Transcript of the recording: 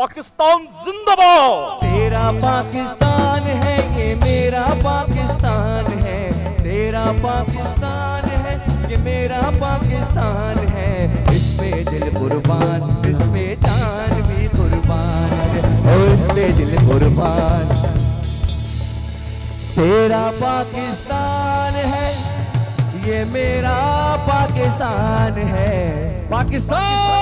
पाकिस्तान जिंदाबाद। तेरा पाकिस्तान है, ये मेरा पाकिस्तान है। तेरा पाकिस्तान है, ये मेरा पाकिस्तान है। इसमें दिल कुर्बान इसमें जान भी कुर्बान और इसमें दिल कुर्बान। तेरा पाकिस्तान है, ये मेरा पाकिस्तान है। पाकिस्तान!